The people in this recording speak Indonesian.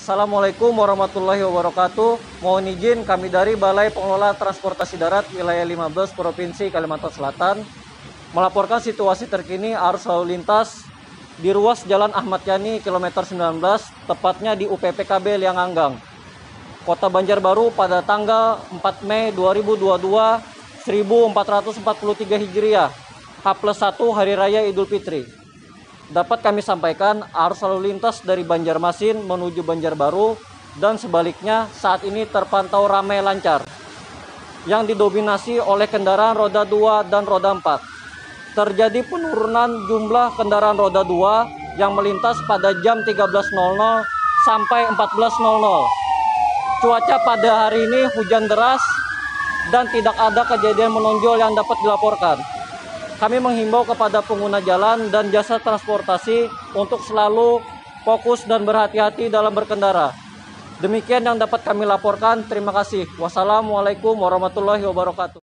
Assalamualaikum warahmatullahi wabarakatuh. Mohon izin kami dari Balai Pengelola Transportasi Darat Wilayah 15 Provinsi Kalimantan Selatan melaporkan situasi terkini arus lalu lintas di ruas Jalan Ahmad Yani kilometer 19 tepatnya di UPPKB Lianganggang. Kota Banjarbaru pada tanggal 4 Mei 2022 1443 Hijriah H plus 1 Hari Raya Idul Fitri dapat kami sampaikan arus lalu lintas dari Banjarmasin menuju Banjarbaru dan sebaliknya saat ini terpantau ramai lancar yang didominasi oleh kendaraan roda 2 dan roda 4. Terjadi penurunan jumlah kendaraan roda 2 yang melintas pada jam 13.00 sampai 14.00. Cuaca pada hari ini hujan deras dan tidak ada kejadian menonjol yang dapat dilaporkan. Kami menghimbau kepada pengguna jalan dan jasa transportasi untuk selalu fokus dan berhati-hati dalam berkendara. Demikian yang dapat kami laporkan. Terima kasih. Wassalamualaikum warahmatullahi wabarakatuh.